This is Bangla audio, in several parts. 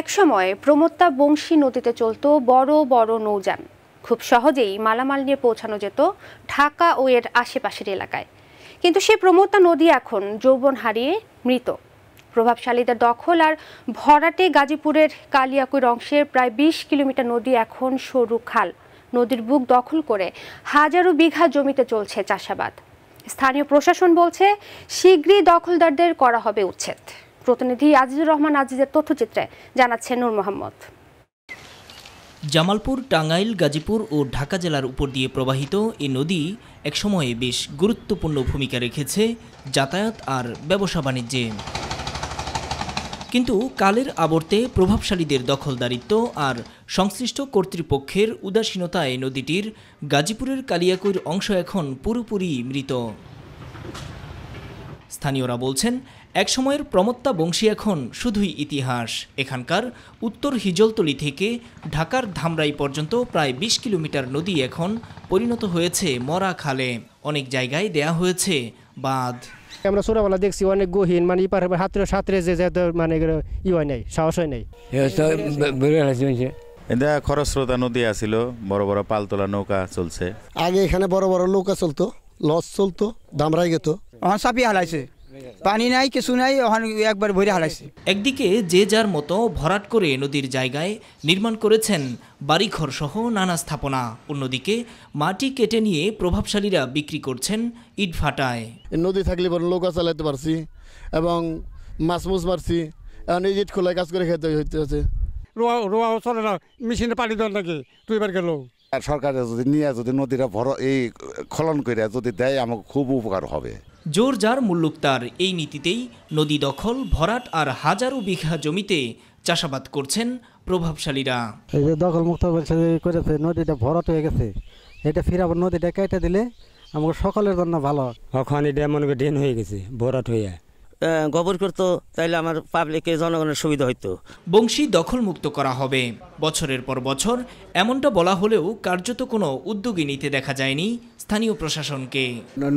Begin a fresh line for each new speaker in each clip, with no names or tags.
একসময় প্রমত্তা বংশী নদীতে চলত বড় বড় নৌযান। খুব সহজেই মালামাল নিয়ে পৌঁছানো যেত ঢাকা ও এর আশেপাশের এলাকায়। কিন্তু সেই প্রমত্তা নদী এখন যৌবন হারিয়ে মৃত। প্রভাবশালীদের দখল আর ভরাটে গাজীপুরের কালিয়াকুর অংশের প্রায় বিশ কিলোমিটার নদী এখন সরু খাল। নদীর বুক দখল করে হাজারো বিঘা জমিতে চলছে চাষাবাদ। স্থানীয় প্রশাসন বলছে, শীঘ্রই দখলদারদের করা হবে উচ্ছেদ। প্রতিনিধি আজিজুর রহমান আজিজের তথ্যচিত্রে জানাচ্ছেন নূর মোহাম্মদ।
জামালপুর, টাঙ্গাইল, গাজীপুর ও ঢাকা জেলার উপর দিয়ে প্রবাহিত এ নদী একসময়ে বেশ গুরুত্বপূর্ণ ভূমিকা রেখেছে যাতায়াত আর ব্যবসা বাণিজ্যে। কিন্তু কালের আবর্তে প্রভাবশালীদের দখলদারিত্ব আর সংশ্লিষ্ট কর্তৃপক্ষের উদাসীনতায় নদীটির গাজীপুরের কালিয়াকুর অংশ এখন পুরোপুরি মৃত। স্থানীয়রা বলছেন একসময়ের প্রমত্তা বংশী এখন শুধুই ইতিহাস। এখানকার উত্তর হিজলতলি থেকে ঢাকার ধামরাই পর্যন্ত প্রায় বিশ কিলোমিটার নদী এখন পরিণত হয়েছে মরা খালে। অনেক জায়গায় দেয়া হয়েছে বাঁধ।
আমরা ছোটবেলা দেখছি অনেক গহীন মানে ইপার হাতরে সাঁতরে যে যে মানে ই হয় নাই সাহস হয় নাই।
এটা খরস্রোতা নদী আছিল বড় বড় পালতোলা নৌকা চলছে।
আগে এখানে বড় বড় নৌকা চলতো লঞ্চ চলতো দামরাই গেত।
অহন চাপি হালাইছে। পানি নাই কিছু নাই অহন একবার ভরে হালাইছে।
একদিকে যে যার মতো ভরাট করে নদীর জায়গায় নির্মাণ করেছেন বাড়িঘর সহ নানা স্থাপনা অন্যদিকে মাটি কেটে নিয়ে প্রভাবশালীরা বিক্রি করছেন ইটভাটায়।
এই নদী থাকলে বড় নৌকা চালাতে পারছি এবং মাছ মুছ মারছি এখন এই ইট খোলায় কাজ করে খেতে হইতেছে
রোয়া রোয়া চলে না মেশিনে পানি দেওয়ার দুইবার গেল।
আর সরকারে যদি নিয়ে যদি নদীরা ভর এই খলন করে যদি দেয় আমাকে খুব উপকার হবে।
জোর যার মুল্লুক তার এই নীতিতেই নদী দখল ভরাট আর হাজারো বিঘা জমিতে চাষাবাদ করছেন প্রভাবশালীরা।
এই যে দখল মুক্ত করেছে নদীটা ভরাট হয়ে গেছে। এটা ফিরাবার নদীটা কেটে দিলে আমাকে সকলের জন্য ভালো।
ওখানে এটা মনে করি ড্রেন হয়ে গেছে ভরাট হয়ে।
গোবর করতো তাইলে আমার পাবলিকের জনগণের সুবিধা হইতো।
বংশী দখলমুক্ত করা হবে। বছরের পর বছর এমনটা বলা হলেও কার্যত কোনো উদ্যোগী নিতে দেখা যায়নি স্থানীয় প্রশাসনকে।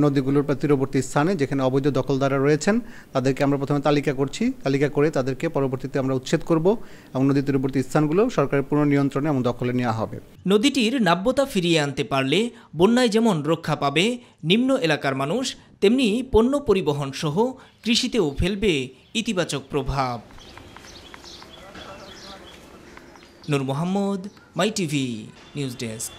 নদীগুলোর তীরবর্তী স্থানে যেখানে অবৈধ দখলদাররা রয়েছেন তাদেরকে আমরা প্রথমে তালিকা করছি। তালিকা করে তাদেরকে পরবর্তীতে আমরা উচ্ছেদ করব এবং নদী তীরবর্তী স্থানগুলো সরকারের পুনঃ নিয়ন্ত্রণে এবং দখলে নেওয়া হবে।
নদীটির নাব্যতা ফিরিয়ে আনতে পারলে বন্যায় যেমন রক্ষা পাবে নিম্ন এলাকার মানুষ তেমনি পণ্য পরিবহন সহ কৃষিতেও ফেলবে ইতিবাচক প্রভাব। Noor Mohammad my TV news desk